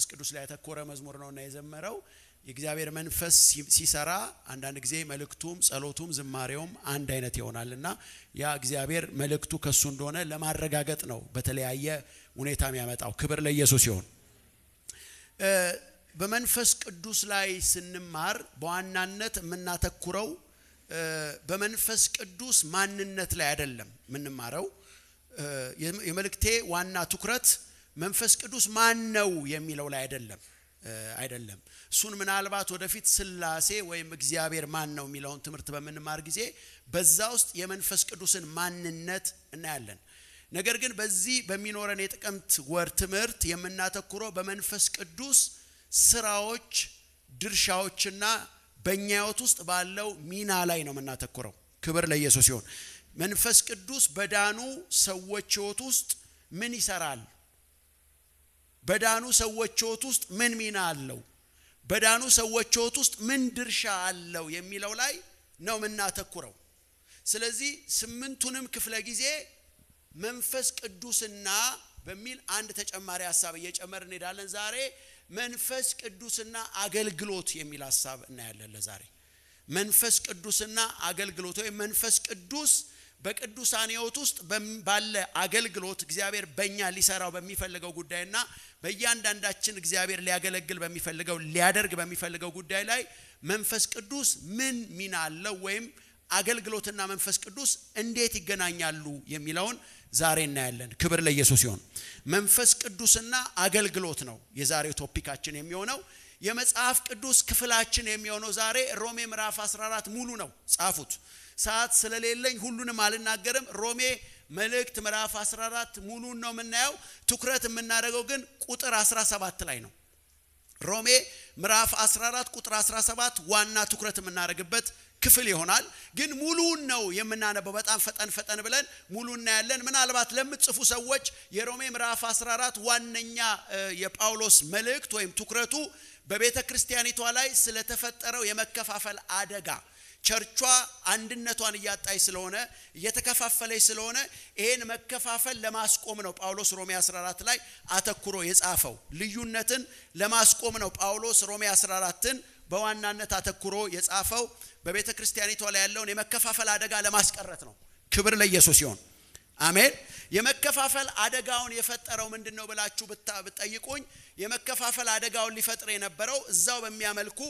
መንፈስ ቅዱስ ላይ ያተኮረ መዝሙር ነውና የዘመረው የእግዚአብሔር መንፈስ ሲሰራ አንዳንድ ጊዜ መልእክቱም ጸሎቱም ዝማሬውም አንድ አይነት ይሆናል እና ያ እግዚአብሔር መልእክቱ ከሱ እንደሆነ ለማረጋገጥ ነው በተለያየ ሁኔታ የሚያመጣው። ክብር ለኢየሱስ ይሁን። በመንፈስ ቅዱስ ላይ ስንማር በዋናነት የምናተኩረው በመንፈስ ቅዱስ ማንነት ላይ አይደለም የምንማረው። የመልእክቴ ዋና ትኩረት መንፈስ ቅዱስ ማን ነው የሚለው ላይ አይደለም አይደለም። እሱን ምናልባት ወደፊት ስላሴ ወይም እግዚአብሔር ማን ነው የሚለውን ትምህርት በምንማር ጊዜ በዛ ውስጥ የመንፈስ ቅዱስን ማንነት እናያለን። ነገር ግን በዚህ በሚኖረን የጥቅምት ወር ትምህርት የምናተኩረው በመንፈስ ቅዱስ ስራዎች፣ ድርሻዎችና በእኛ ውስጥ ባለው ሚና ላይ ነው የምናተኩረው። ክብር ለኢየሱስ ሲሆን መንፈስ ቅዱስ በዳኑ ሰዎች ህይወት ውስጥ ምን ይሰራል? በዳኑ ሰዎች ህይወት ውስጥ ምን ሚና አለው? በዳኑ ሰዎች ህይወት ውስጥ ምን ድርሻ አለው የሚለው ላይ ነው የምናተኩረው። ስለዚህ ስምንቱንም ክፍለ ጊዜ መንፈስ ቅዱስና በሚል አንድ ተጨማሪ ሀሳብ እየጨመር እንሄዳለን። ዛሬ መንፈስ ቅዱስና አገልግሎት የሚል ሀሳብ እናያለን። ለዛሬ መንፈስ ቅዱስና አገልግሎት ወይም መንፈስ ቅዱስ በቅዱሳን ህይወት ውስጥ ባለ አገልግሎት እግዚአብሔር በእኛ ሊሰራው በሚፈልገው ጉዳይና በእያንዳንዳችን እግዚአብሔር ሊያገለግል በሚፈልገው ሊያደርግ በሚፈልገው ጉዳይ ላይ መንፈስ ቅዱስ ምን ሚና አለው ወይም አገልግሎትና መንፈስ ቅዱስ እንዴት ይገናኛሉ የሚለውን ዛሬ እናያለን። ክብር ለኢየሱስ ይሁን። መንፈስ ቅዱስና አገልግሎት ነው የዛሬው ቶፒካችን የሚሆነው። የመጽሐፍ ቅዱስ ክፍላችን የሚሆነው ዛሬ ሮሜ ምዕራፍ 14 ሙሉ ነው። ጻፉት። ሰዓት ስለሌለኝ ሁሉንም አልናገርም። ሮሜ መልእክት ምዕራፍ 14 ሙሉን ነው የምናየው። ትኩረት የምናደርገው ግን ቁጥር 17 ላይ ነው። ሮሜ ምዕራፍ 14 ቁጥር 17 ዋና ትኩረት የምናደርግበት ክፍል ይሆናል። ግን ሙሉውን ነው የምናነበው። በጣም ፈጠን ፈጠን ብለን ሙሉ እናያለን። ምናልባት ለምትጽፉ ሰዎች የሮሜ ምዕራፍ 14 ዋነኛ የጳውሎስ መልእክት ወይም ትኩረቱ በቤተ ክርስቲያኒቷ ላይ ስለተፈጠረው የመከፋፈል አደጋ ቸርቿ አንድነቷን እያጣች ስለሆነ እየተከፋፈለች ስለሆነ ይሄን መከፋፈል ለማስቆም ነው ጳውሎስ ሮሜ 14 ላይ አተኩሮ የጻፈው። ልዩነትን ለማስቆም ነው ጳውሎስ ሮሜ 14ን በዋናነት አተኩሮ የጻፈው። በቤተ ክርስቲያኒቷ ላይ ያለውን የመከፋፈል አደጋ ለማስቀረት ነው። ክብር ለኢየሱስ ይሁን። አሜን። የመከፋፈል አደጋውን የፈጠረው ምንድን ነው ብላችሁ ብትጠይቁኝ የመከፋፈል አደጋውን ሊፈጥር የነበረው እዛው በሚያመልኩ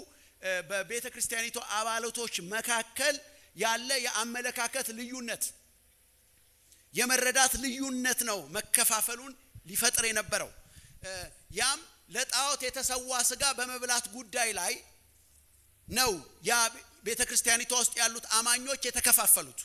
በቤተ ክርስቲያኒቱ አባላቶች መካከል ያለ የአመለካከት ልዩነት፣ የመረዳት ልዩነት ነው መከፋፈሉን ሊፈጥር የነበረው። ያም ለጣዖት የተሰዋ ስጋ በመብላት ጉዳይ ላይ ነው ያ ቤተ ክርስቲያኒቷ ውስጥ ያሉት አማኞች የተከፋፈሉት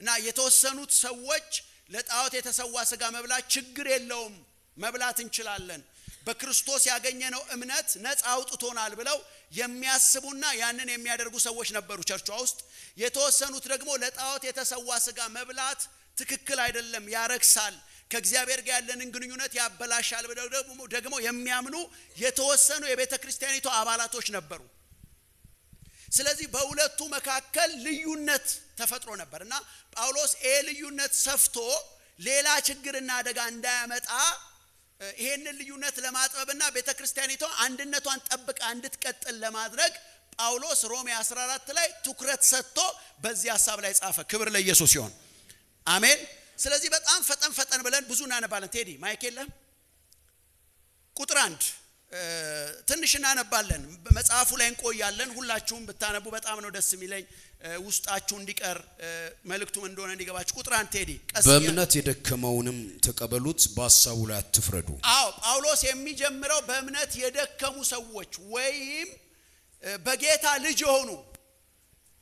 እና የተወሰኑት ሰዎች ለጣዖት የተሰዋ ስጋ መብላት ችግር የለውም መብላት እንችላለን በክርስቶስ ያገኘነው እምነት ነፃ አውጥቶናል ብለው የሚያስቡና ያንን የሚያደርጉ ሰዎች ነበሩ ቸርቿ ውስጥ። የተወሰኑት ደግሞ ለጣዖት የተሰዋ ስጋ መብላት ትክክል አይደለም፣ ያረክሳል፣ ከእግዚአብሔር ጋር ያለንን ግንኙነት ያበላሻል ብለው ደግሞ የሚያምኑ የተወሰኑ የቤተ ክርስቲያኒቱ አባላቶች ነበሩ። ስለዚህ በሁለቱ መካከል ልዩነት ተፈጥሮ ነበር እና ጳውሎስ ይሄ ልዩነት ሰፍቶ ሌላ ችግርና አደጋ እንዳያመጣ ይሄንን ልዩነት ለማጥበብና ቤተ ክርስቲያኒቷ አንድነቷን ጠብቃ እንድትቀጥል ለማድረግ ጳውሎስ ሮሜ 14 ላይ ትኩረት ሰጥቶ በዚህ ሀሳብ ላይ ጻፈ። ክብር ለኢየሱስ ሲሆን አሜን። ስለዚህ በጣም ፈጠን ፈጠን ብለን ብዙ እናነባለን። ቴዲ ማይክ የለም። ቁጥር አንድ ትንሽ እናነባለን። መጽሐፉ ላይ እንቆያለን። ሁላችሁም ብታነቡ በጣም ነው ደስ የሚለኝ ውስጣችሁ እንዲቀር መልእክቱም እንደሆነ እንዲገባችሁ። ቁጥር አንድ ቴዲ በእምነት የደከመውንም ተቀበሉት፣ በሀሳቡ ላይ አትፍረዱ። አዎ ጳውሎስ የሚጀምረው በእምነት የደከሙ ሰዎች ወይም በጌታ ልጅ የሆኑ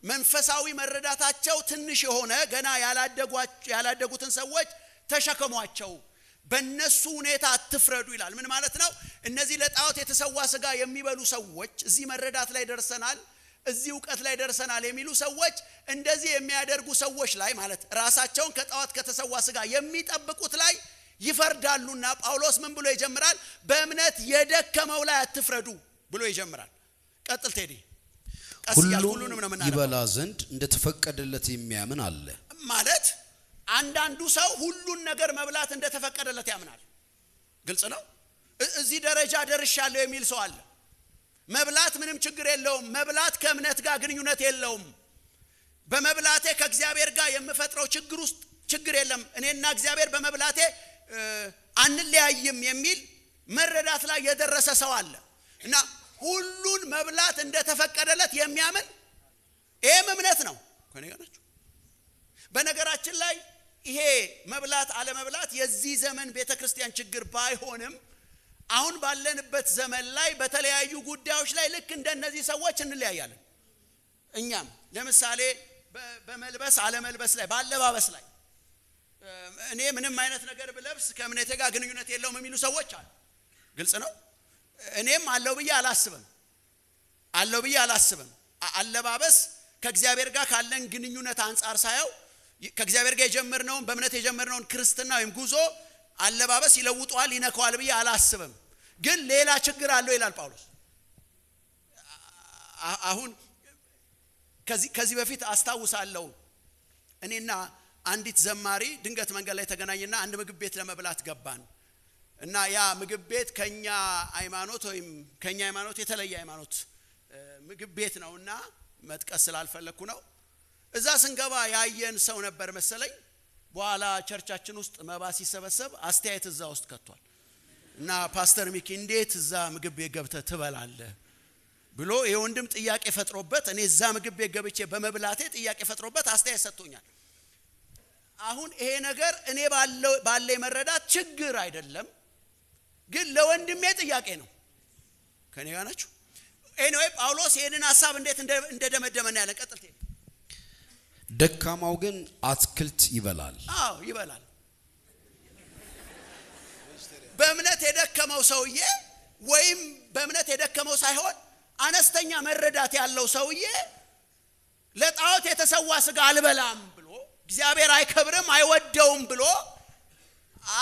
መንፈሳዊ መረዳታቸው ትንሽ የሆነ ገና ያላደጉትን ሰዎች ተሸከሟቸው በእነሱ ሁኔታ አትፍረዱ ይላል። ምን ማለት ነው? እነዚህ ለጣዖት የተሰዋ ስጋ የሚበሉ ሰዎች እዚህ መረዳት ላይ ደርሰናል፣ እዚህ እውቀት ላይ ደርሰናል የሚሉ ሰዎች እንደዚህ የሚያደርጉ ሰዎች ላይ ማለት ራሳቸውን ከጣዖት ከተሰዋ ስጋ የሚጠብቁት ላይ ይፈርዳሉና ጳውሎስ ምን ብሎ ይጀምራል? በእምነት የደከመው ላይ አትፍረዱ ብሎ ይጀምራል። ቀጥል ቴዲ። ሁሉንም ይበላ ዘንድ እንደተፈቀደለት የሚያምን አለ። ማለት አንዳንዱ ሰው ሁሉን ነገር መብላት እንደተፈቀደለት ያምናል። ግልጽ ነው። እዚህ ደረጃ ደርሻለሁ የሚል ሰው አለ። መብላት ምንም ችግር የለውም። መብላት ከእምነት ጋር ግንኙነት የለውም። በመብላቴ ከእግዚአብሔር ጋር የምፈጥረው ችግር ውስጥ ችግር የለም። እኔና እግዚአብሔር በመብላቴ አንለያይም የሚል መረዳት ላይ የደረሰ ሰው አለ እና ሁሉን መብላት እንደተፈቀደለት የሚያምን ይህም እምነት ነው። በነገራችን ላይ ይሄ መብላት አለመብላት የዚህ ዘመን ቤተ ክርስቲያን ችግር ባይሆንም አሁን ባለንበት ዘመን ላይ በተለያዩ ጉዳዮች ላይ ልክ እንደነዚህ ሰዎች እንለያያለን። እኛም ለምሳሌ በመልበስ አለመልበስ ላይ፣ በአለባበስ ላይ እኔ ምንም አይነት ነገር ብለብስ ከእምነቴ ጋር ግንኙነት የለውም የሚሉ ሰዎች አሉ። ግልጽ ነው። እኔም አለው ብዬ አላስብም። አለው ብዬ አላስብም። አለባበስ ከእግዚአብሔር ጋር ካለን ግንኙነት አንጻር ሳየው ከእግዚአብሔር ጋር የጀመርነውን በእምነት የጀመርነውን ክርስትና ወይም ጉዞ አለባበስ ይለውጠዋል፣ ይነካዋል ብዬ አላስብም። ግን ሌላ ችግር አለው ይላል ጳውሎስ። አሁን ከዚህ በፊት አስታውሳለሁ እኔና አንዲት ዘማሪ ድንገት መንገድ ላይ ተገናኝና አንድ ምግብ ቤት ለመብላት ገባን እና ያ ምግብ ቤት ከኛ ሃይማኖት ወይም ከኛ ሃይማኖት የተለየ ሃይማኖት ምግብ ቤት ነው እና መጥቀስ ስላልፈለግኩ ነው። እዛ ስንገባ ያየን ሰው ነበር መሰለኝ። በኋላ ቸርቻችን ውስጥ መባ ሲሰበሰብ አስተያየት እዛ ውስጥ ከቷል እና ፓስተር ሚኪ እንዴት እዛ ምግብ ቤት ገብተህ ትበላለህ ብሎ የወንድም ጥያቄ ፈጥሮበት እኔ እዛ ምግብ ቤት ገብቼ በመብላቴ ጥያቄ ፈጥሮበት አስተያየት ሰጥቶኛል። አሁን ይሄ ነገር እኔ ባለ መረዳት ችግር አይደለም፣ ግን ለወንድሜ ጥያቄ ነው። ከኔ ጋር ናችሁ? ኤኒዌይ ጳውሎስ ይህንን ሀሳብ እንዴት እንደደመደመ ያለን ቀጥል ደካማው ግን አትክልት ይበላል። አዎ ይበላል። በእምነት የደከመው ሰውዬ ወይም በእምነት የደከመው ሳይሆን አነስተኛ መረዳት ያለው ሰውዬ ለጣዖት የተሰዋ ስጋ አልበላም ብሎ እግዚአብሔር አይከብርም አይወደውም ብሎ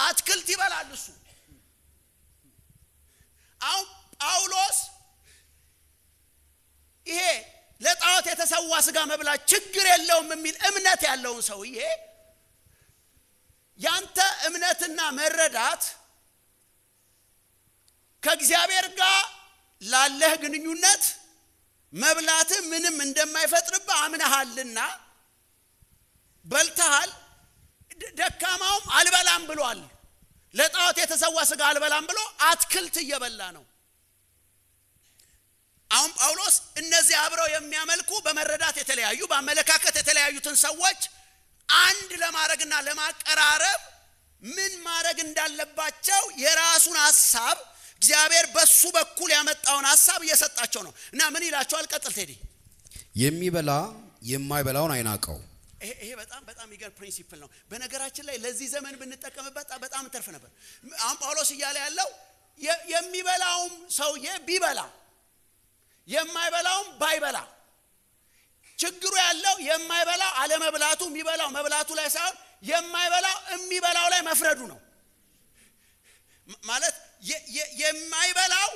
አትክልት ይበላል። እሱ አሁን ጳውሎስ ይሄ ለጣዖት የተሰዋ ስጋ መብላት ችግር የለውም የሚል እምነት ያለውን ሰውዬ ያንተ እምነትና መረዳት ከእግዚአብሔር ጋር ላለህ ግንኙነት መብላትህ ምንም እንደማይፈጥርብህ አምነሃልና በልተሃል። ደካማውም አልበላም ብሏል። ለጣዖት የተሰዋ ስጋ አልበላም ብሎ አትክልት እየበላ ነው። አሁን ጳውሎስ እነዚህ አብረው የሚያመልኩ በመረዳት የተለያዩ በአመለካከት የተለያዩትን ሰዎች አንድ ለማድረግና ለማቀራረብ ምን ማድረግ እንዳለባቸው የራሱን ሀሳብ እግዚአብሔር በሱ በኩል ያመጣውን ሀሳብ እየሰጣቸው ነው እና ምን ይላቸዋል? ቀጥል ቴዲ። የሚበላ የማይበላውን አይናቀው። ይሄ በጣም በጣም የሚገርም principle ነው። በነገራችን ላይ ለዚህ ዘመን ብንጠቀምበት በጣም እናተርፍ ነበር። አሁን ጳውሎስ እያለ ያለው የሚበላውም ሰውዬ ቢበላ የማይበላውም ባይበላ ችግሩ ያለው የማይበላው አለመብላቱ የሚበላው መብላቱ ላይ ሳይሆን የማይበላው የሚበላው ላይ መፍረዱ ነው። ማለት የማይበላው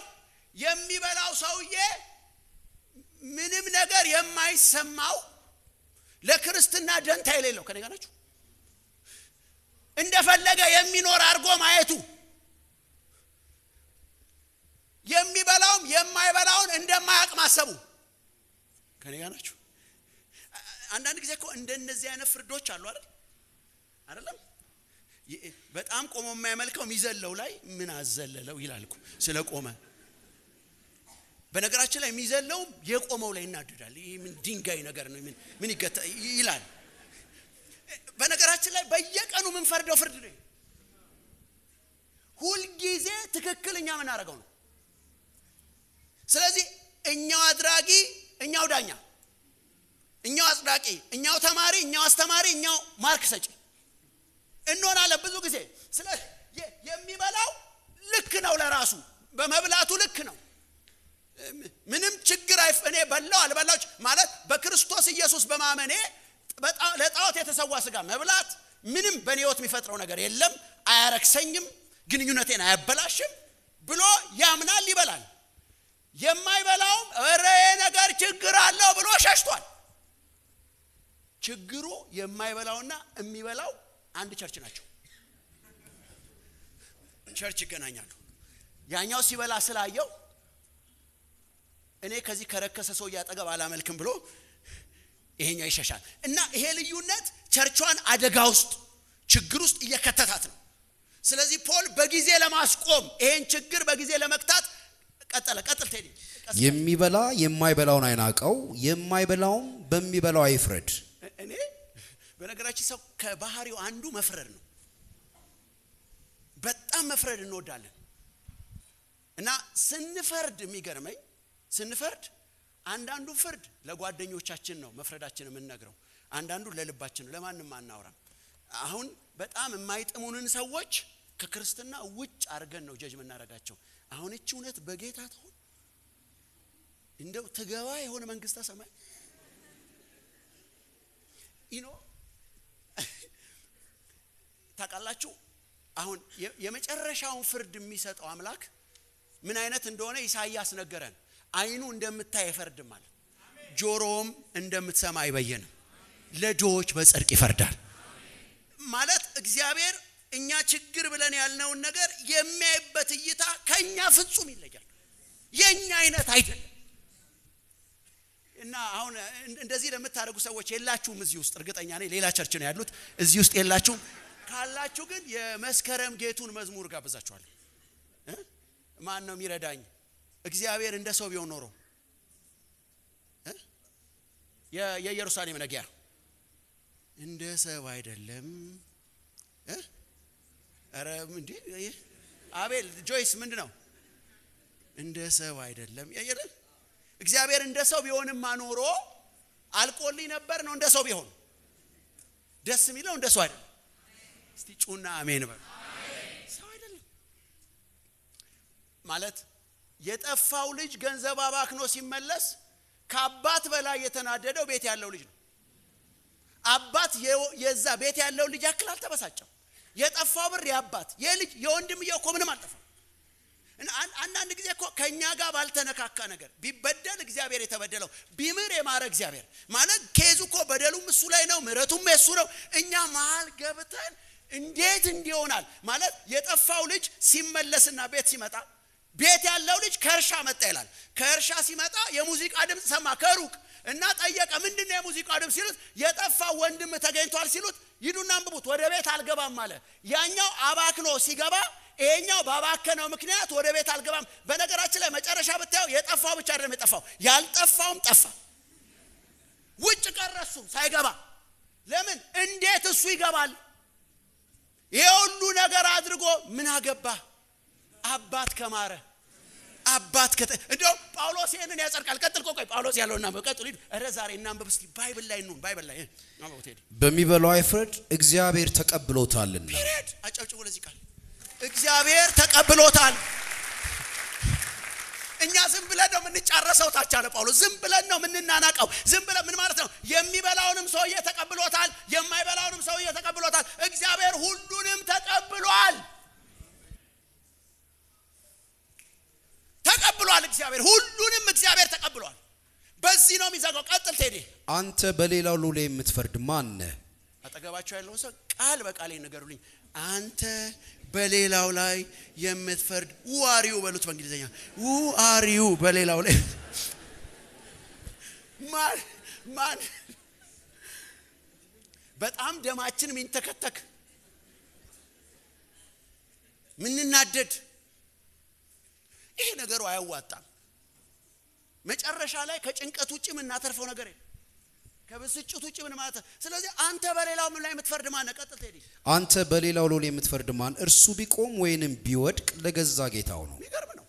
የሚበላው ሰውዬ ምንም ነገር የማይሰማው ለክርስትና ደንታ የሌለው ናችሁ። እንደፈለገ የሚኖር አድርጎ ማየቱ የሚበላውም የማይበላውን እንደማያውቅ ማሰቡ ከኔ ጋር ናችሁ። አንዳንድ ጊዜ እኮ እንደነዚህ አይነት ፍርዶች አሉ አይደል? አይደለም በጣም ቆሞ የማያመልከው የሚዘለው ላይ ምን አዘለለው ይላል እኮ ስለ ቆመ። በነገራችን ላይ የሚዘለውም የቆመው ላይ ይናደዳል። ይህ ምን ድንጋይ ነገር ነው ምን ምን ይገታ ይላል። በነገራችን ላይ በየቀኑ የምንፈርደው ፍርድ ነው። ሁልጊዜ ትክክል እኛ የምናደርገው ነው። ስለዚህ እኛው አድራጊ፣ እኛው ዳኛ፣ እኛው አጽዳቂ፣ እኛው ተማሪ፣ እኛው አስተማሪ፣ እኛው ማርክ ሰጪ እንሆናለን ብዙ ጊዜ። ስለ የሚበላው ልክ ነው፣ ለራሱ በመብላቱ ልክ ነው። ምንም ችግር አይፍ እኔ በላው አልበላው ማለት በክርስቶስ ኢየሱስ በማመኔ ለጣዖት የተሰዋ ስጋ መብላት ምንም በእኔ ህይወት የሚፈጥረው ነገር የለም፣ አያረክሰኝም፣ ግንኙነቴን አያበላሽም ብሎ ያምናል፣ ይበላል። የማይበላውም ኧረ ነገር ችግር አለው ብሎ ሸሽቷል። ችግሩ የማይበላውና የሚበላው አንድ church ናቸው። church ይገናኛሉ። ያኛው ሲበላ ስላየው እኔ ከዚህ ከረከሰ ሰው አጠገብ አላመልክም ብሎ ይሄኛው ይሸሻል እና ይሄ ልዩነት ቸርቿን አደጋ ውስጥ ችግር ውስጥ እየከተታት ነው ስለዚህ ፖል በጊዜ ለማስቆም ይሄን ችግር በጊዜ ለመክታት ቀጠለ ቀጥል ቴዲ የሚበላ የማይበላውን አይናቀው፣ የማይበላውም በሚበላው አይፍረድ። እኔ በነገራችን ሰው ከባህሪው አንዱ መፍረድ ነው። በጣም መፍረድ እንወዳለን። እና ስንፈርድ የሚገርመኝ ስንፈርድ አንዳንዱ ፍርድ ለጓደኞቻችን ነው መፍረዳችን የምንነግረው አንዳንዱ ለልባችን ነው። ለማንም አናወራም። አሁን በጣም የማይጥሙንን ሰዎች ከክርስትና ውጭ አድርገን ነው ጀጅ የምናደርጋቸው። አሁን እቺ እውነት በጌታ ትሆን እንደው ትገባ የሆነ መንግስተ ሰማይ? ይኖ ታውቃላችሁ አሁን የመጨረሻውን ፍርድ የሚሰጠው አምላክ ምን አይነት እንደሆነ ኢሳይያስ ነገረን። አይኑ እንደምታይ አይፈርድም አለ ጆሮም እንደምትሰማ አይበየንም። ለድሆች በጽድቅ ይፈርዳል። ማለት እግዚአብሔር እኛ ችግር ብለን ያልነውን ነገር የሚያይበት እይታ ከእኛ ፍጹም ይለያል። የእኛ አይነት አይደለም። እና አሁን እንደዚህ ለምታደርጉ ሰዎች የላችሁም እዚህ ውስጥ። እርግጠኛ ነኝ ሌላ ቸርች ነው ያሉት። እዚህ ውስጥ የላችሁም። ካላችሁ ግን የመስከረም ጌቱን መዝሙር ጋብዛችኋለሁ። ማን ነው የሚረዳኝ? እግዚአብሔር እንደ ሰው ቢሆን ኖሮ። የኢየሩሳሌም ነጊያ። እንደ ሰው አይደለም ረ እንዲ አቤል ጆይስ ምንድ ነው? እንደ ሰው አይደለም። ያየለን እግዚአብሔር እንደ ሰው ቢሆንማ ኖሮ አልቆልኝ ነበር ነው እንደ ሰው ቢሆን። ደስ የሚለው እንደ ሰው አይደለም። እስቲ ጩና አሜን በሉ። ሰው አይደለም። ማለት የጠፋው ልጅ ገንዘብ አባክኖ ሲመለስ ከአባት በላይ የተናደደው ቤት ያለው ልጅ ነው። አባት የዛ ቤት ያለው ልጅ ያክል አልተበሳጨም የጠፋው ብር የአባት የልጅ የወንድምየው እኮ ምንም አልጠፋም። አንዳንድ ጊዜ እኮ ከእኛ ጋር ባልተነካካ ነገር ቢበደል እግዚአብሔር የተበደለው ቢምር የማረ እግዚአብሔር ማለት ኬዙ እኮ በደሉም እሱ ላይ ነው ምረቱም የሱ ነው። እኛ መሀል ገብተን እንዴት እንዲሆናል ማለት የጠፋው ልጅ ሲመለስና ቤት ሲመጣ ቤት ያለው ልጅ ከእርሻ መጣ ይላል። ከእርሻ ሲመጣ የሙዚቃ ድምፅ ሰማ ከሩቅ እና ጠየቀ ምንድነው የሙዚቃ ድምፅ? ሲሉት የጠፋው ወንድም ተገኝቷል ሲሉት ሂዱና አንብቡት ወደ ቤት አልገባም አለ። ያኛው አባክኖ ሲገባ ይሄኛው ባባከነው ምክንያት ወደ ቤት አልገባም። በነገራችን ላይ መጨረሻ ብታየው የጠፋው ብቻ አይደለም የጠፋው ያልጠፋውም ጠፋ። ውጭ ቀረሱ ሳይገባ። ለምን? እንዴት እሱ ይገባል? ይሄ ሁሉ ነገር አድርጎ ምን አገባ? አባት ከማረ አባት ከተ እንዲያው ጳውሎስ ይህንን ያጸድቃል። ቀጥል ቆቆይ ጳውሎስ ያለው እናንበብ ቀጥሉ ሂዱ ኧረ ዛሬ እናንበብ እስቲ። ባይብል ላይ ኑን ባይብል ላይ በሚበላው አይፍረድ፣ እግዚአብሔር ተቀብሎታልና። ፒሪድ አጨብጭቡ ለዚህ ቃል። እግዚአብሔር ተቀብሎታል። እኛ ዝም ብለን ነው የምንጫረሰው ታች አለ ጳውሎስ። ዝም ብለን ነው የምንናናቀው። ዝም ብለን ምን ማለት ነው? የሚበላውንም ሰውዬ ተቀብሎታል የማይበላውንም ሰውዬ ተቀብሎታል። እግዚአብሔር ሁሉንም ተቀብሏል ተቀብሏል እግዚአብሔር። ሁሉንም እግዚአብሔር ተቀብሏል። በዚህ ነው የሚዘጋው። ቀጥል ቴዲ። አንተ በሌላው ሎሌ የምትፈርድ ማን ነህ? አጠገባቸው ያለውን ሰው ቃል በቃል ንገሩልኝ አንተ በሌላው ላይ የምትፈርድ ውአሪው በሉት በእንግሊዝኛ። ውአሪው በሌላው ላይ ማን ማን? በጣም ደማችን ሚንተከተክ ምንናደድ ይሄ ነገሩ አያዋጣም። መጨረሻ ላይ ከጭንቀት ውጭ የምናተርፈው ነገር የለም። ከብስጭት ውጭ ምን ማለት ስለዚህ አንተ በሌላው ምን ላይ የምትፈርድ ማን ቀጥል ቴዲ አንተ በሌላው ሎሌ የምትፈርድ ማን? እርሱ ቢቆም ወይንም ቢወድቅ ለገዛ ጌታው ነው። የሚገርም ነው።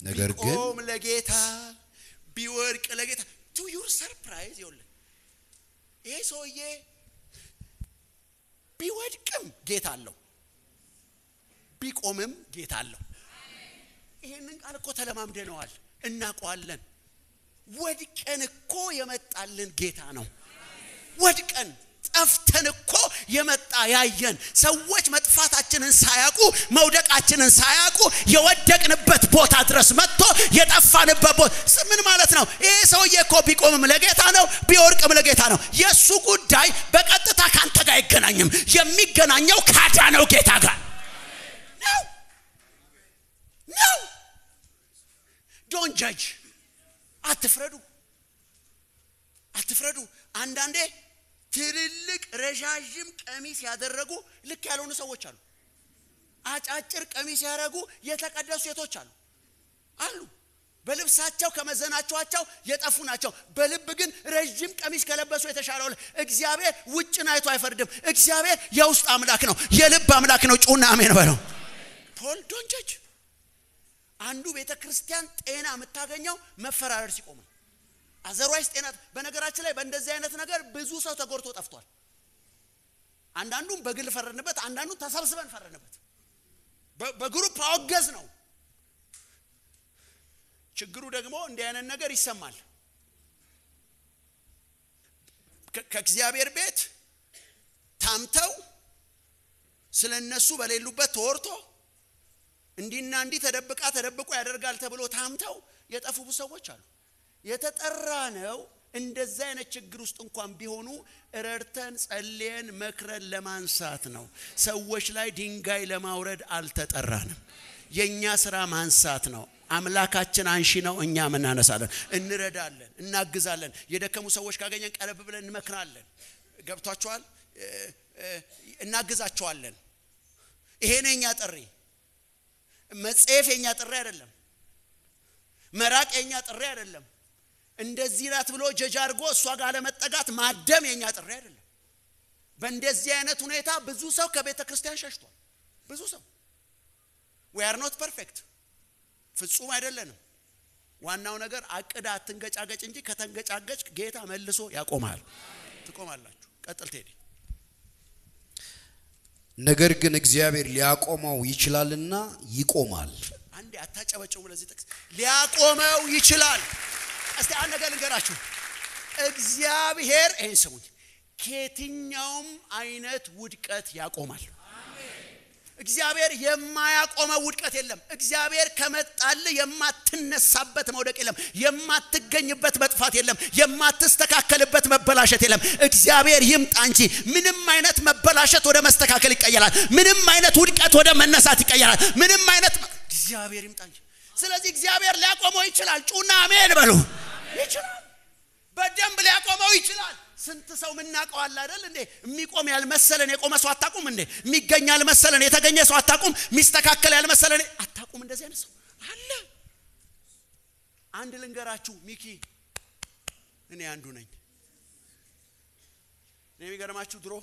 ነገር ግን ቢቆም ለጌታ ቢወድቅ ለጌታ። to your surprise ይኸውልህ። ይሄ ሰውዬ ቢወድቅም ጌታ አለው። ቢቆምም ጌታ አለው ይሄንን ቃል እኮ ተለማምደነዋል። እናውቀዋለን። ወድቀን እኮ የመጣልን ጌታ ነው። ወድቀን ጠፍተን እኮ የመጣ ያየን ሰዎች መጥፋታችንን ሳያውቁ መውደቃችንን ሳያውቁ የወደቅንበት ቦታ ድረስ መጥቶ የጠፋንበት ቦታ ምን ማለት ነው? ይሄ ሰውዬ እኮ ቢቆምም ለጌታ ነው ቢወርቅም ለጌታ ነው። የእሱ ጉዳይ በቀጥታ ከአንተ ጋር አይገናኝም። የሚገናኘው ካዳነው ጌታ ጋር ነው። ነው ዶን ጃጅ አትፍረዱ። አትፍረዱ። አንዳንዴ ትልልቅ ረዣዥም ቀሚስ ያደረጉ ልክ ያልሆኑ ሰዎች አሉ። አጫጭር ቀሚስ ያደረጉ የተቀደሱ ሴቶች አሉ። አሉ። በልብሳቸው ከመዘናቸዋቸው የጠፉ ናቸው። በልብ ግን ረዥም ቀሚስ ከለበሱ የተሻለው እግዚአብሔር ውጭን አይቶ አይፈርድም። እግዚአብሔር የውስጥ አምላክ ነው። የልብ አምላክ ነው። ጩና አሜን በለው። Paul don't judge አንዱ ቤተ ክርስቲያን ጤና የምታገኘው መፈራረድ ሲቆም ነው። otherwise ጤና በነገራችን ላይ በእንደዚህ አይነት ነገር ብዙ ሰው ተጎድቶ ጠፍቷል። አንዳንዱም በግል ፈረድንበት አንዳንዱ ተሰብስበን ፈረድንበት። በ group አወገዝነው። ችግሩ ደግሞ እንዲህ አይነት ነገር ይሰማል። ከእግዚአብሔር ቤት ታምተው ስለ እነሱ በሌሉበት ተወርቶ እንዲና እንዲህ ተደብቃ ተደብቆ ያደርጋል ተብሎ ታምተው የጠፉ ሰዎች አሉ። የተጠራ ነው። እንደዛ አይነት ችግር ውስጥ እንኳን ቢሆኑ ረድተን ጸልየን መክረን ለማንሳት ነው። ሰዎች ላይ ድንጋይ ለማውረድ አልተጠራንም። የእኛ ስራ ማንሳት ነው። አምላካችን አንሺ ነው። እኛም እናነሳለን። እንረዳለን እናግዛለን። የደከሙ ሰዎች ካገኘን ቀረብ ብለን እንመክራለን። ገብቷቸዋል እናግዛቸዋለን። ይሄ ነው የኛ ጥሪ መጽሔፍ የኛ ጥሪ አይደለም። መራቅ የኛ ጥሪ አይደለም። እንደዚህ ናት ብሎ ጀጅ አድርጎ እሷ ጋር ለመጠጋት ማደም የኛ ጥሪ አይደለም። በእንደዚህ አይነት ሁኔታ ብዙ ሰው ከቤተ ክርስቲያን ሸሽቷል። ብዙ ሰው። we are not perfect ፍጹም አይደለንም። ዋናው ነገር አቅደህ አትንገጫገጭ እንጂ ከተንገጫገጭ ጌታ መልሶ ያቆማል። ትቆማላችሁ። ቀጥል ቴዲ ነገር ግን እግዚአብሔር ሊያቆመው ይችላልና ይቆማል። አንዴ አታጨበጭቡ ለዚህ ጥቅስ። ሊያቆመው ይችላል። እስቲ አንድ ነገር ልንገራችሁ። እግዚአብሔር ይህን ስሙኝ ከየትኛውም አይነት ውድቀት ያቆማል እግዚአብሔር የማያቆመው ውድቀት የለም። እግዚአብሔር ከመጣል የማትነሳበት መውደቅ የለም። የማትገኝበት መጥፋት የለም። የማትስተካከልበት መበላሸት የለም። እግዚአብሔር ይምጣ እንጂ ምንም አይነት መበላሸት ወደ መስተካከል ይቀየራል። ምንም አይነት ውድቀት ወደ መነሳት ይቀየራል። ምንም አይነት እግዚአብሔር ይምጣ እንጂ። ስለዚህ እግዚአብሔር ሊያቆመው ይችላል። ጩና አሜን በሉ። ይችላል። በደንብ ሊያቆመው ይችላል ስንት ሰው ምናውቀው አለ አይደል እንዴ? የሚቆም ያልመሰለን የቆመ ሰው አታቁም እንዴ? የሚገኝ ያልመሰለን የተገኘ ሰው አታቁም ሚስተካከል ያልመሰለን አታቁም እንደዚህ አይነት ሰው አለ። አንድ ልንገራችሁ ሚኪ እኔ አንዱ ነኝ። እኔ የሚገርማችሁ ድሮ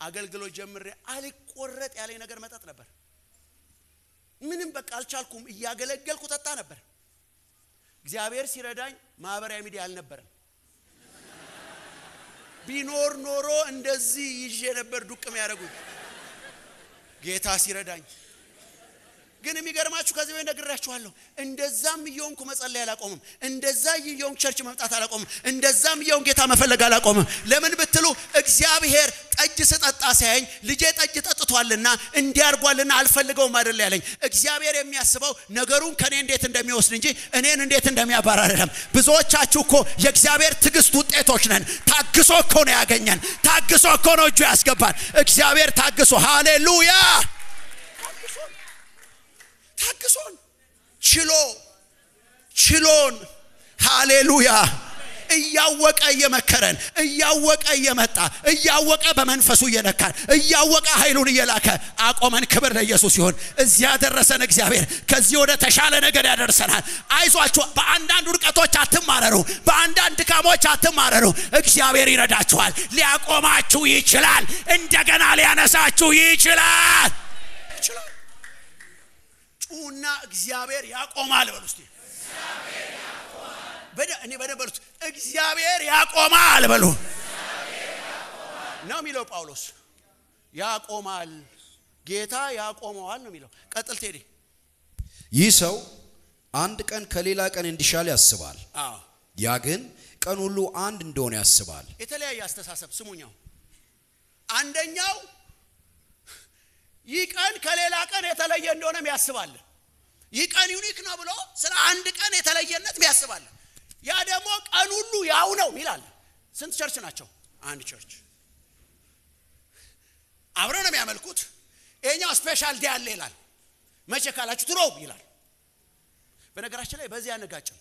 አገልግሎት ጀምሬ አልቆረጥ ያለኝ ነገር መጠጥ ነበር። ምንም በቃ አልቻልኩም። እያገለገልኩ ጠጣ ነበር። እግዚአብሔር ሲረዳኝ ማህበራዊ ሚዲያ አልነበረም ቢኖር ኖሮ እንደዚህ ይዤ ነበር ዱቅ የሚያደርጉኝ። ጌታ ሲረዳኝ። ግን የሚገርማችሁ ከዚህ ወይ ነግራችኋለሁ እንደዛም እየሆንኩ መጸለይ አላቆምም። እንደዛ እየሆንኩ church መምጣት አላቆምም። እንደዛም እየሆንኩ ጌታ መፈለግ አላቆምም። ለምን ብትሉ እግዚአብሔር ጠጅ ስጠጣ ሲያየኝ ልጄ ጠጅ ጠጥቷልና እንዲያርጓልና አልፈልገውም አይደል ያለኝ። እግዚአብሔር የሚያስበው ነገሩን ከኔ እንዴት እንደሚወስድ እንጂ እኔን እንዴት እንደሚያባር አይደለም ብዙዎቻችሁ እኮ የእግዚአብሔር ትዕግስት ውጤቶች ነን። ታግሶ እኮ ነው ያገኘን። ታግሶ እኮ ነው እጁ ያስገባን። እግዚአብሔር ታግሶ። ሃሌሉያ! ታግሶን። ችሎ ችሎን። ሃሌሉያ እያወቀ እየመከረን እያወቀ እየመጣ እያወቀ በመንፈሱ እየነካን እያወቀ ኃይሉን እየላከ አቆመን። ክብር ለኢየሱስ ሲሆን እዚያ ደረሰን እግዚአብሔር ከዚህ ወደ ተሻለ ነገር ያደርሰናል። አይዟችሁ በአንዳንድ ውድቀቶች አትማረሩ በአንዳንድ ድካሞች አትማረሩ። እግዚአብሔር ይረዳችኋል። ሊያቆማችሁ ይችላል። እንደገና ሊያነሳችሁ ይችላል። ይችላል። ጩና እግዚአብሔር ያቆማል በሉ እኔ በደንብ በሉት። እግዚአብሔር ያቆማል በሉ። ነው የሚለው ጳውሎስ። ያቆማል። ጌታ ያቆመዋል ነው የሚለው። ቀጥል ቴዲ። ይህ ሰው አንድ ቀን ከሌላ ቀን እንዲሻል ያስባል። አዎ። ያ ግን ቀን ሁሉ አንድ እንደሆነ ያስባል። የተለያየ አስተሳሰብ። ስሙኛው። አንደኛው ይህ ቀን ከሌላ ቀን የተለየ እንደሆነም ያስባል። ይህ ቀን unique ነው ብሎ ስለ አንድ ቀን የተለየነት ያስባል ያ ደግሞ ቀን ሁሉ ያው ነው ይላል ስንት church ናቸው አንድ church አብረው ነው የሚያመልኩት ይሄኛው special day አለ ይላል መቼ ካላችሁ ትሮብ ይላል በነገራችን ላይ በዚህ አንጋጭም።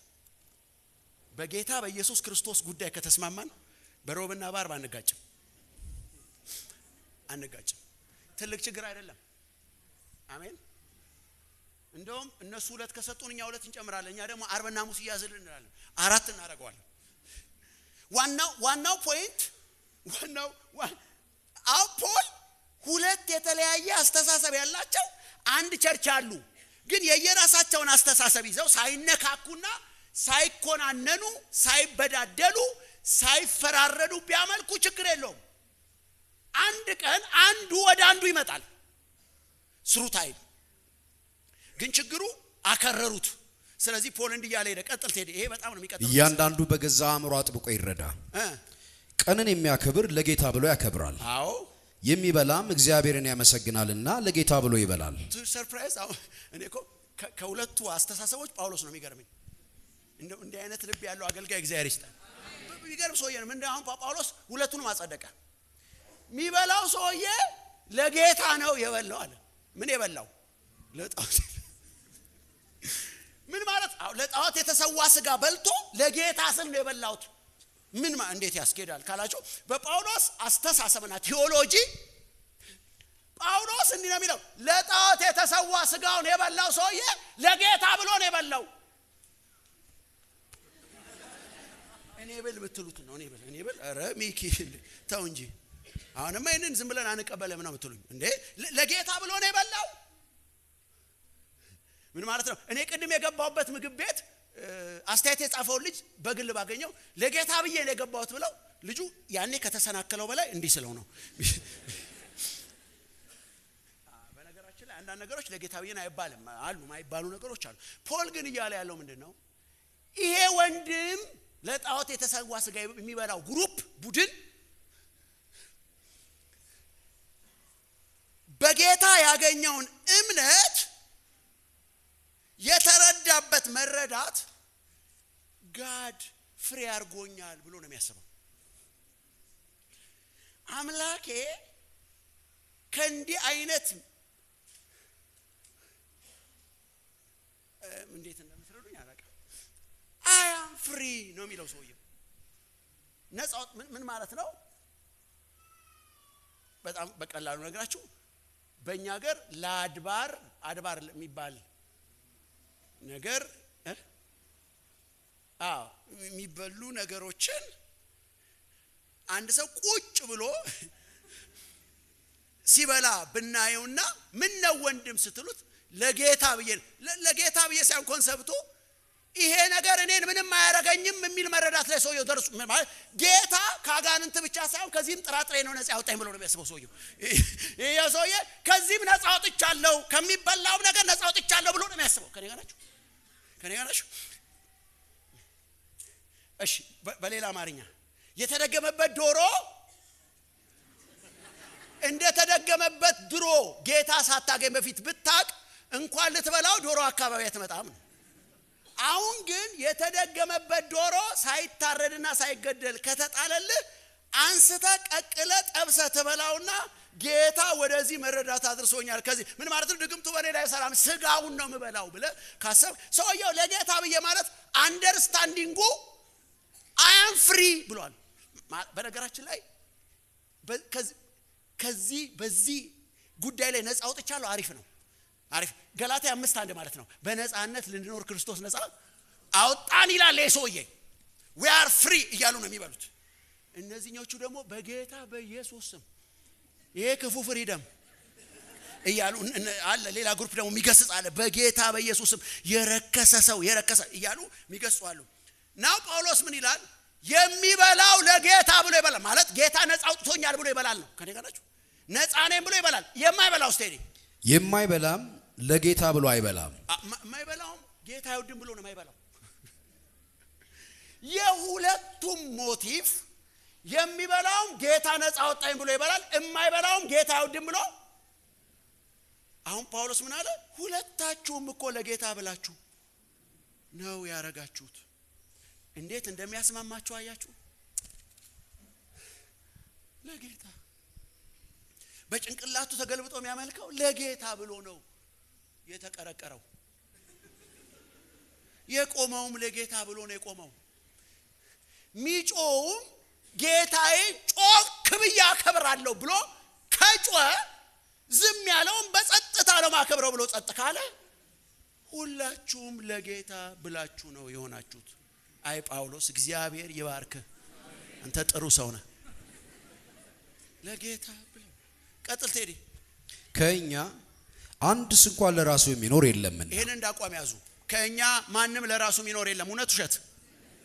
በጌታ በኢየሱስ ክርስቶስ ጉዳይ ከተስማማን በሮብና በአርብ አንጋጭም አንጋጭም። ትልቅ ችግር አይደለም። አሜን። እንደውም እነሱ ሁለት ከሰጡን እኛ ሁለት እንጨምራለን። እኛ ደግሞ አርብና ሐሙስ እያዝልን እንላለን። አራት እናደርገዋለን። ዋናው ዋናው point ዋናው አሁን ፖል ሁለት የተለያየ አስተሳሰብ ያላቸው አንድ church አሉ። ግን የየራሳቸውን አስተሳሰብ ይዘው ሳይነካኩና ሳይኮናነኑ ሳይበዳደሉ ሳይፈራረዱ ቢያመልኩ ችግር የለውም። አንድ ቀን አንዱ ወደ አንዱ ይመጣል። through time ግን ችግሩ አከረሩት። ስለዚህ እንዲህ እያለ ሄደ። ቀጥል ቴዲ። ይሄ በጣም ነው የሚቀጥለው። እያንዳንዱ በገዛ አእምሮ አጥብቆ ይረዳ። ቀንን የሚያከብር ለጌታ ብሎ ያከብራል፣ አዎ የሚበላም እግዚአብሔርን ያመሰግናልና ለጌታ ብሎ ይበላል። surprise። እኔ እኮ ከሁለቱ አስተሳሰቦች ጳውሎስ ነው የሚገርመኝ። እንደው እንዲህ አይነት ልብ ያለው አገልጋይ እግዚአብሔር ይስጠን። የሚገርም ሰውዬ ነው። ምንድን አሁን ጳውሎስ ሁለቱንም አጸደቀ። የሚበላው ሰውዬ ለጌታ ነው የበላው አለ። ምን የበላው? ለጣዖት ምን ማለት? ለጣዖት የተሰዋ ስጋ በልቶ ለጌታ ስም ነው የበላሁት። ምን እንዴት ያስኬዳል ካላቸው በጳውሎስ አስተሳሰብና ቴዎሎጂ ጳውሎስ እንዲህ ነው የሚለው፣ ለጣዖት የተሰዋ ስጋውን የበላው ሰውዬ ለጌታ ብሎ ነው የበላው። እኔ ብል ብትሉት ነው። እኔ ብል እኔ ብል ኧረ ሚኪ ተው እንጂ። አሁንማ ይህንን ዝም ብለን አንቀበለም ነው የምትሉኝ። እንዴ ለጌታ ብሎ ነው የበላው ምን ማለት ነው? እኔ ቅድም የገባሁበት ምግብ ቤት አስተያየት የጻፈውን ልጅ በግል ባገኘው ለጌታ ብዬ ነው የገባሁት ብለው ልጁ ያኔ ከተሰናከለው በላይ እንዲህ ስለው ነው። በነገራችን ላይ አንዳንድ ነገሮች ለጌታ ብዬ ነው አይባልም አሉ ማይባሉ ነገሮች አሉ። ፖል ግን እያለ ያለው ምንድን ነው? ይሄ ወንድም ለጣዖት የተሰዋ ስጋ የሚበላው group ቡድን በጌታ ያገኘውን እምነት የተረዳበት መረዳት God free አድርጎኛል ብሎ ነው የሚያስበው። አምላኬ ከእንዲህ አይነት እንዴት እንደምትረዱኝ አላውቅም። አያም ፍሪ ነው የሚለው ሰውየው። ምን- ምን ማለት ነው? በጣም በቀላሉ ነገራችሁ። በእኛ ሀገር ለአድባር አድባር የሚባል ነገር የሚበሉ ነገሮችን አንድ ሰው ቁጭ ብሎ ሲበላ ብናየውና ምን ነው ወንድም ስትሉት ለጌታ ብዬ ለጌታ ብዬ ሳይሆን ኮንሰብቱ ይሄ ነገር እኔን ምንም አያረገኝም የሚል መረዳት ላይ ሰውየው ደርሱ ማለት ጌታ ከአጋንንት ብቻ ሳይሆን ከዚህም ጥራጥሬ ነው ነፃ ያወጣኝ ብሎ ነው የሚያስበው ሰውየው። ይሄ ሰውዬ ከዚህም ነፃ አውጥቻለሁ ከሚበላውም ነገር ነፃ አውጥቻለሁ ብሎ ነው የሚያስበው። ከኔ ጋር ናችሁ? ከኔ ጋር ናችሁ? እሺ፣ በሌላ አማርኛ የተደገመበት ዶሮ እንደተደገመበት ድሮ ጌታ ሳታገኝ በፊት ብታቅ እንኳን ልትበላው ዶሮ አካባቢ አትመጣም ነው። አሁን ግን የተደገመበት ዶሮ ሳይታረድና ሳይገደል ከተጣለልህ አንስተ ቀቅለ ጠብሰ ትበላውና ጌታ ወደዚህ መረዳት አድርሶኛል። ከዚህ ምን ማለት ነው? ድግምቱ በኔ ላይ ሰላም ስጋውን ነው የምበላው ብለ ካሰብ ሰውየው ለጌታ ብዬ ማለት understanding ኡ I am free ብሏል። በነገራችን ላይ ከዚህ በዚህ ጉዳይ ላይ ነፃ አውጥቻለሁ። አሪፍ ነው፣ አሪፍ ገላትያ አምስት አንድ ማለት ነው። በነፃነት ልንኖር ክርስቶስ ነፃ አውጣን ይላል። ይህ ሰውዬ we are free እያሉ ነው የሚበሉት። እነዚህኞቹ ደግሞ በጌታ በኢየሱስ ስም ይሄ ክፉ freedom እያሉ አለ። ሌላ group ደግሞ የሚገስጽ አለ። በጌታ በኢየሱስ ስም የረከሰ ሰው የረከሰ እያሉ የሚገስጹ አሉ። now ጳውሎስ ምን ይላል? የሚበላው ለጌታ ብሎ ይበላል ማለት ጌታ ነፃ አውጥቶኛል ብሎ ይበላል ነው። ከኔ ጋር? ነፃ ነኝ ብሎ ይበላል። የማይበላው ቴዲ የማይበላም ለጌታ ብሎ አይበላም። የማይበላውም ጌታ አይወድም ብሎ ነው የማይበላው። የሁለቱም motive የሚበላውም ጌታ ነፃ አወጣኝ ብሎ ይበላል፣ የማይበላውም ጌታ አይወድም ብሎ አሁን ጳውሎስ ምን አለ? ሁለታችሁም እኮ ለጌታ ብላችሁ ነው ያረጋችሁት። እንዴት እንደሚያስማማችሁ አያችሁ? ለጌታ በጭንቅላቱ ተገልብጦ የሚያመልከው ለጌታ ብሎ ነው የተቀረቀረው። የቆመውም ለጌታ ብሎ ነው የቆመው። ሚጮውም ጌታዬ ጮክ ብዬ አከብራለሁ ብሎ ከጮኸ ዝም ያለውን በጸጥታ ነው ማከብረው ብሎ ጸጥ ካለ ሁላችሁም ለጌታ ብላችሁ ነው የሆናችሁት። አይ ጳውሎስ እግዚአብሔር ይባርክህ፣ አንተ ጥሩ ሰው ነህ። ለጌታ ቀጥል ቴዲ ከእኛ አንድስ እንኳን ለራሱ የሚኖር የለምን። ይህን እንዳቋም ያዙ። ከእኛ ማንም ለራሱ የሚኖር የለም። እውነት ውሸት?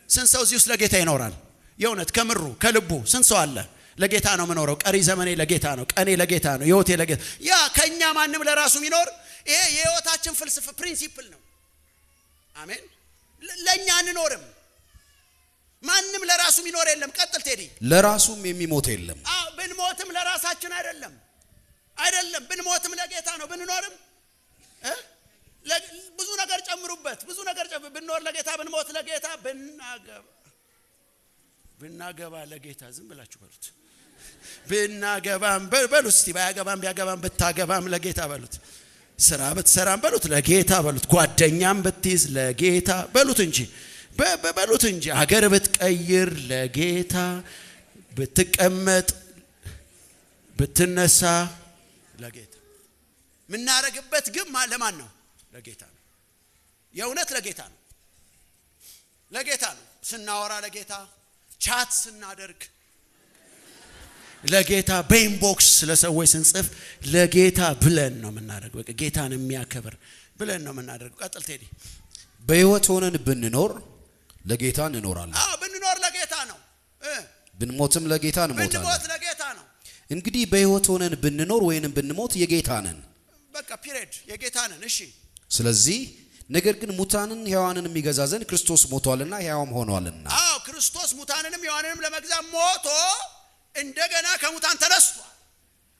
ስንት ሰው እዚህ ውስጥ ለጌታ ይኖራል? የእውነት ከምሩ ከልቡ ስንት ሰው አለ? ለጌታ ነው የምኖረው፣ ቀሪ ዘመኔ ለጌታ ነው፣ ቀኔ ለጌታ ነው፣ ህይወቴ ለጌታ ያ... ከእኛ ማንም ለራሱ የሚኖር ይሄ የህይወታችን ፍልስፍ principle ነው። አሜን። ለእኛ አንኖርም። ማንም ለራሱ የሚኖር የለም። ቀጥል ቴዲ ለራሱም የሚሞት የለም። ብንሞትም ለራሳችን አይደለም አይደለም። ብንሞትም ለጌታ ነው። ብንኖርም ብዙ ነገር ጨምሩበት። ብዙ ነገር ብንኖር ለጌታ ብንሞት ለጌታ ብናገባ ብናገባ ለጌታ። ዝም ብላችሁ በሉት። ብናገባም በ- በሉት እስቲ። ባያገባም ቢያገባም ብታገባም ለጌታ በሉት። ስራ ብትሰራም በሉት ለጌታ በሉት። ጓደኛም ብትይዝ ለጌታ በሉት እንጂ። በ- በ- በሉት እንጂ። አገር ብትቀይር ለጌታ። ብትቀመጥ ብትነሳ ለጌታ የምናረግበት ግን ለማን ነው? ለጌታ ነው። የእውነት ለጌታ ነው። ለጌታ ነው። ስናወራ ለጌታ፣ ቻት ስናደርግ ለጌታ፣ በኢንቦክስ ለሰዎች ስንጽፍ ለጌታ ብለን ነው የምናደርገው። በቃ ጌታን የሚያከብር ብለን ነው የምናደርገው። ቀጥል ቴዲ። በሕይወት ሆነን ብንኖር ለጌታ እንኖራለን፣ ብንኖር ለጌታ ነው ብንሞትም ለጌታ እንሞታለን። እንግዲህ በሕይወት ሆነን ብንኖር ወይንም ብንሞት የጌታ ነን። በቃ ፒሪየድ የጌታ ነን። እሺ ስለዚህ ነገር ግን ሙታንን ሕያዋንን የሚገዛ ዘንድ ክርስቶስ ሞቷልና ሕያውም ሆኗልና አዎ ክርስቶስ ሙታንንም ሕያዋንንም ለመግዛት ሞቶ እንደገና ከሙታን ተነስቷል።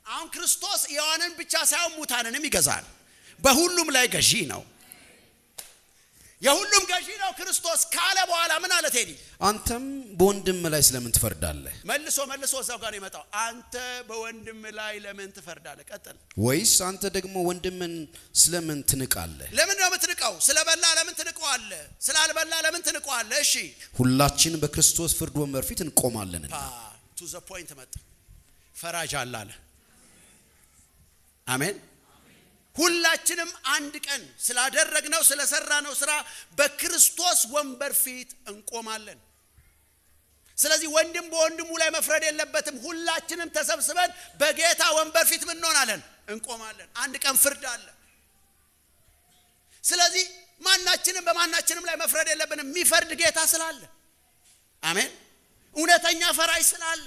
አሁን ክርስቶስ ሕያዋንን ብቻ ሳይሆን ሙታንንም ይገዛል። በሁሉም ላይ ገዢ ነው። የሁሉም ገዢ ነው ክርስቶስ ካለ በኋላ ምን አለ ቴዲ? አንተም በወንድም ላይ ስለምን ትፈርዳለህ? መልሶ መልሶ እዛው ጋር ነው የመጣው። አንተ በወንድም ላይ ለምን ትፈርዳለህ? ቀጥል። ወይስ አንተ ደግሞ ወንድምን ስለምን ትንቃለህ? ለምን ነው የምትንቀው? ስለበላ ለምን ትንቀዋለህ? ስላልበላ ለምን ትንቀዋለህ? እሺ ሁላችን በክርስቶስ ፍርድ ወንበር ፊት እንቆማለንና to the point መጣ። ፈራጅ አለ አለ። አሜን። ሁላችንም አንድ ቀን ስላደረግነው ስለሰራነው ስራ በክርስቶስ ወንበር ፊት እንቆማለን። ስለዚህ ወንድም በወንድሙ ላይ መፍረድ የለበትም። ሁላችንም ተሰብስበን በጌታ ወንበር ፊት ምን እንሆናለን? እንቆማለን። አንድ ቀን ፍርድ አለ። ስለዚህ ማናችንም በማናችንም ላይ መፍረድ የለብንም። የሚፈርድ ጌታ ስላለ አሜን። እውነተኛ ፈራጅ ስላለ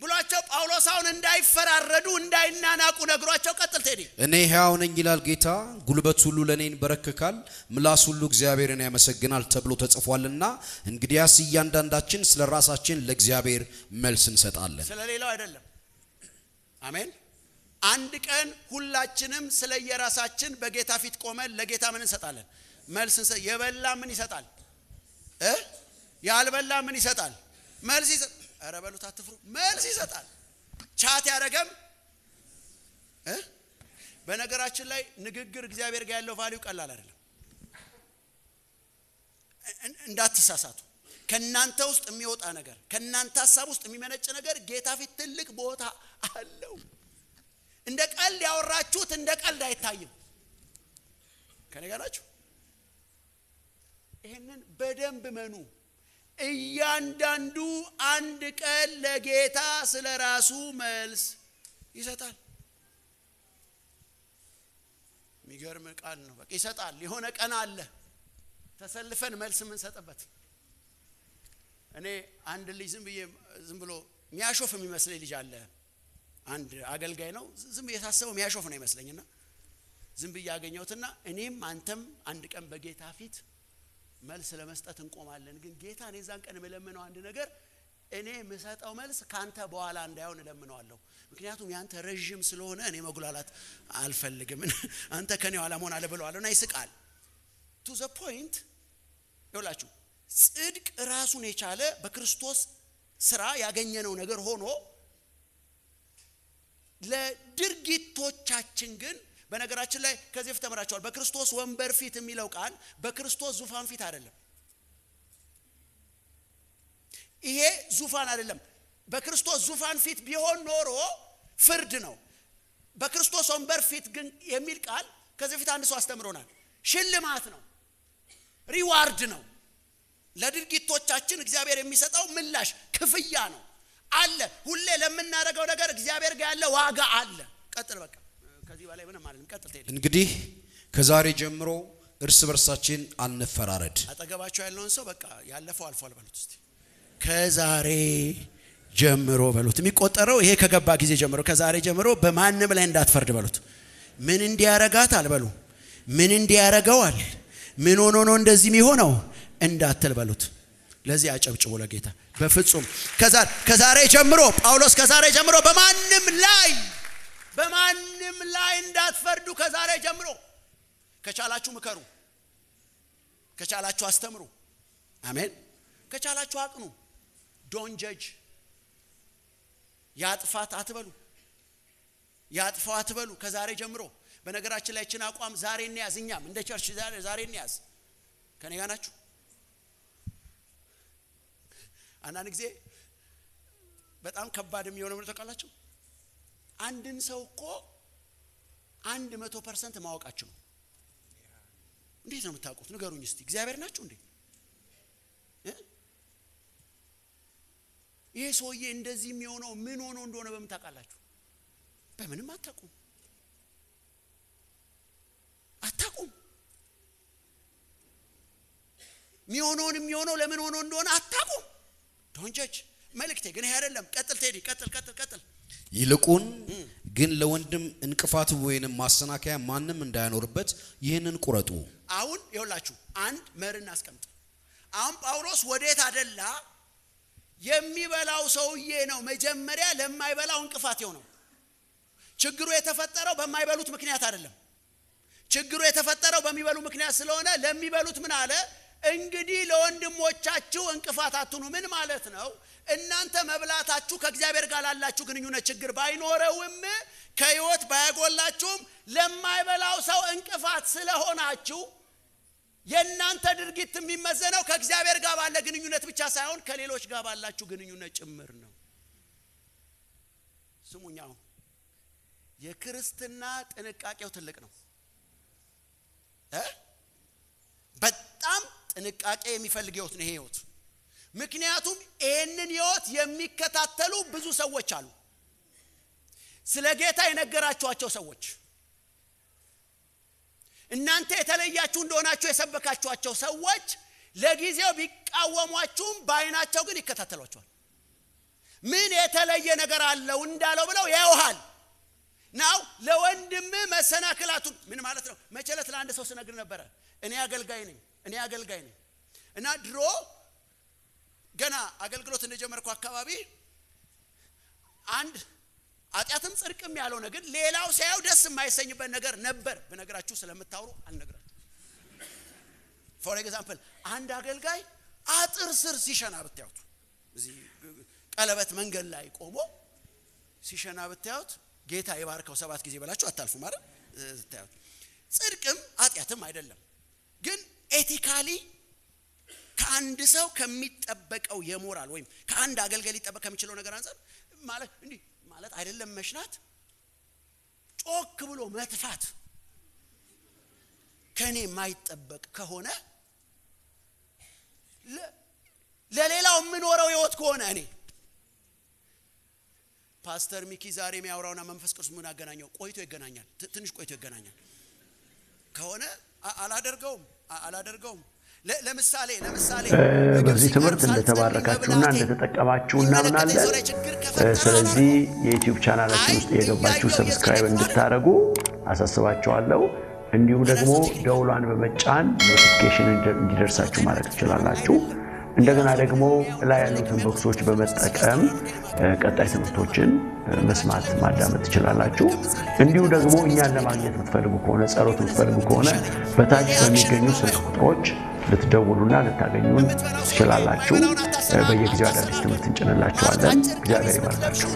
ብሏቸው ጳውሎስ አሁን እንዳይፈራረዱ እንዳይናናቁ ነግሯቸው፣ ቀጥል ቴዲ። እኔ ሕያው ነኝ ይላል ጌታ፣ ጉልበት ሁሉ ለእኔ ይንበረከካል፣ ምላስ ሁሉ እግዚአብሔርን ያመሰግናል ተብሎ ተጽፏልና፣ እንግዲያስ እያንዳንዳችን ስለ ራሳችን ለእግዚአብሔር መልስ እንሰጣለን። ስለ ሌላው አይደለም። አሜን። አንድ ቀን ሁላችንም ስለ የራሳችን በጌታ ፊት ቆመን ለጌታ ምን እንሰጣለን? መልስ የበላ ምን ይሰጣል እ ያልበላ ምን ይሰጣል? መልስ ይሰጥ። ኧረ በሉት አትፍሩ። መልስ ይሰጣል። chat ያደረገም በነገራችን ላይ ንግግር እግዚአብሔር ጋር ያለው value ቀላል አይደለም። እን- እንዳትሳሳቱ። ከናንተ ውስጥ የሚወጣ ነገር ከናንተ ሀሳብ ውስጥ የሚመነጭ ነገር ጌታ ፊት ትልቅ ቦታ አለው። እንደ ቀልድ ያወራችሁት እንደ ቀልድ አይታይም። ከኔ? ይህንን በደንብ መኑ። እያንዳንዱ አንድ ቀን ለጌታ ስለ ራሱ መልስ ይሰጣል። የሚገርም ቃል ነው። በቃ ይሰጣል። የሆነ ቀን አለ ተሰልፈን መልስ የምንሰጥበት። እኔ አንድ ልጅ ዝም ብዬ ዝም ብሎ የሚያሾፍ የሚመስለኝ ልጅ አለ። አንድ አገልጋይ ነው። ዝም ብዬ ሳስበው የሚያሾፍ ነው ይመስለኝና ዝም ብዬ ያገኘሁትና እኔም አንተም አንድ ቀን በጌታ ፊት መልስ ለመስጠት እንቆማለን። ግን ጌታ እኔ ዛን ቀን የምለምነው አንድ ነገር እኔ የምሰጠው መልስ ካንተ በኋላ እንዳይሆን እለምነዋለሁ። ምክንያቱም ያንተ ረዥም ስለሆነ እኔ መጉላላት አልፈልግም። አንተ ከኔ ኋላ መሆን አለ ብለዋለሁ እና ይስቃል። to the point ይውላችሁ ጽድቅ ራሱን የቻለ በክርስቶስ ስራ ያገኘነው ነገር ሆኖ ለድርጊቶቻችን ግን በነገራችን ላይ ከዚህ በፊት ተምራችኋል። በክርስቶስ ወንበር ፊት የሚለው ቃል በክርስቶስ ዙፋን ፊት አይደለም። ይሄ ዙፋን አይደለም። በክርስቶስ ዙፋን ፊት ቢሆን ኖሮ ፍርድ ነው። በክርስቶስ ወንበር ፊት ግን የሚል ቃል ከዚህ በፊት አንድ ሰው አስተምሮናል። ሽልማት ነው፣ reward ነው። ለድርጊቶቻችን እግዚአብሔር የሚሰጠው ምላሽ ክፍያ ነው አለ። ሁሌ ለምናደርገው ነገር እግዚአብሔር ጋር ያለ ዋጋ አለ። ቀጥል፣ በቃ በላይ ምንም አይደለም። ቀጥል ትሄድ። እንግዲህ ከዛሬ ጀምሮ እርስ በርሳችን አንፈራረድ። አጠገባቸው ያለውን ሰው በቃ ያለፈው አልፏል በሉት እስቲ። ከዛሬ ጀምሮ በሉት። የሚቆጠረው ይሄ ከገባ ጊዜ ጀምሮ ከዛሬ ጀምሮ በማንም ላይ እንዳትፈርድ በሉት። ምን እንዲያረጋት አልበሉ። ምን እንዲያረገዋል ምን ሆኖ ነው እንደዚህ የሚሆነው እንዳትል በሉት። ለዚህ አጨብጭቦ ለጌታ በፍጹም ከዛሬ ጀምሮ ጳውሎስ ከዛሬ ጀምሮ በማንም ላይ በማንም ላይ እንዳትፈርዱ ከዛሬ ጀምሮ ከቻላችሁ ምከሩ፣ ከቻላችሁ አስተምሩ። አሜን። ከቻላችሁ አቅኑ። don't judge ያጥፋት አትበሉ፣ ያጥፋው አትበሉ። ከዛሬ ጀምሮ በነገራችን ላይ ይህችን አቋም ዛሬ እንያዝ። እኛም እንደ church ዛሬ እንያዝ። ከኔ ጋር ናችሁ? አንዳንድ ጊዜ በጣም ከባድ የሚሆነው ምን ታውቃላችሁ? አንድን ሰው እኮ አንድ መቶ percent ማወቃችሁ ነው። እንዴት ነው የምታውቁት? ንገሩኝ እስቲ። እግዚአብሔር ናችሁ እንዴ? ይሄ ሰውዬ እንደዚህ የሚሆነው ምን ሆኖ እንደሆነ በምን ታውቃላችሁ? በምንም አታውቁም፣ አታውቁም። የሚሆነውን የሚሆነው ለምን ሆኖ እንደሆነ አታውቁም። ዶንጀች መልእክቴ ግን ይሄ አይደለም። ቀጥል ቴዲ፣ ቀጥል፣ ቀጥል፣ ቀጥል። ይልቁን ግን ለወንድም እንቅፋት ወይንም ማሰናከያ ማንም እንዳያኖርበት ይህንን ቁረጡ። አሁን ይኸውላችሁ አንድ መርህ አስቀምጥ። አሁን ጳውሎስ ወዴት አደላ? የሚበላው ሰውዬ ነው መጀመሪያ ለማይበላው እንቅፋት የሆነው። ችግሩ የተፈጠረው በማይበሉት ምክንያት አይደለም። ችግሩ የተፈጠረው በሚበሉ ምክንያት ስለሆነ ለሚበሉት ምን አለ? እንግዲህ ለወንድሞቻችሁ እንቅፋት አትኑ። ምን ማለት ነው? እናንተ መብላታችሁ ከእግዚአብሔር ጋር ላላችሁ ግንኙነት ችግር ባይኖረውም ከሕይወት ባያጎላችሁም ለማይበላው ሰው እንቅፋት ስለሆናችሁ የእናንተ ድርጊት የሚመዘነው ከእግዚአብሔር ጋር ባለ ግንኙነት ብቻ ሳይሆን ከሌሎች ጋር ባላችሁ ግንኙነት ጭምር ነው። ስሙኛው የክርስትና ጥንቃቄው ትልቅ ነው በጣም ጥንቃቄ የሚፈልግ ህይወት ነው ይሄ ህይወት። ምክንያቱም ይህንን ህይወት የሚከታተሉ ብዙ ሰዎች አሉ። ስለ ጌታ የነገራችኋቸው ሰዎች እናንተ የተለያችሁ እንደሆናችሁ የሰበካችኋቸው ሰዎች ለጊዜው ቢቃወሟችሁም በአይናቸው ግን ይከታተሏቸዋል። ምን የተለየ ነገር አለው እንዳለው ብለው ያውሃል ናው ለወንድም መሰናክላቱን ምን ማለት ነው? መቸለት ለአንድ ሰው ስነግር ነበረ። እኔ አገልጋይ ነኝ እኔ አገልጋይ ነኝ እና ድሮ ገና አገልግሎት እንደጀመርኩ አካባቢ አንድ ኃጢአትም ጽድቅም ያልሆነ ግን ሌላው ሲያየው ደስ የማይሰኝበት ነገር ነበር። በነገራችሁ ስለምታወሩ አልነግራችሁ። ፎር ኤግዛምፕል አንድ አገልጋይ አጥር ስር ሲሸና ብታዩት፣ እዚህ ቀለበት መንገድ ላይ ቆሞ ሲሸና ብታዩት፣ ጌታ የባርከው ሰባት ጊዜ በላችሁ አታልፉ ማለት ስታዩት፣ ጽድቅም ኃጢአትም አይደለም ግን ethically ከአንድ ሰው ከሚጠበቀው የሞራል ወይም ከአንድ አገልጋይ ሊጠበቅ ከሚችለው ነገር አንጻር ማለት እንዲህ ማለት አይደለም። መሽናት፣ ጮክ ብሎ መትፋት ከእኔ የማይጠበቅ ከሆነ ለሌላው የምኖረው ህይወት ከሆነ እኔ ፓስተር ሚኪ ዛሬ የሚያወራውና መንፈስ ቅዱስ ምን አገናኘው? ቆይቶ ይገናኛል። ትንሽ ቆይቶ ይገናኛል ከሆነ አላደርገውም አላደርገውም። በዚህ ትምህርት እንደተባረካችሁና እንደተጠቀማችሁ እናምናለን። ስለዚህ የዩቲዩብ ቻናላችን ውስጥ የገባችሁ subscribe እንድታደርጉ አሳስባችኋለሁ። እንዲሁም ደግሞ ደውሏን በመጫን notification እንዲደርሳችሁ ማድረግ ትችላላችሁ። እንደገና ደግሞ ላይ ያሉትን ቦክሶች በመጠቀም ቀጣይ ትምህርቶችን መስማት ማዳመጥ ትችላላችሁ። እንዲሁ ደግሞ እኛን ለማግኘት የምትፈልጉ ከሆነ ጸሎት የምትፈልጉ ከሆነ በታች በሚገኙ ስልክ ቁጥሮች ልትደውሉና ልታገኙን ትችላላችሁ። በየጊዜው አዳዲስ ትምህርት እንጭንላችኋለን። እግዚአብሔር ይባርካችሁ።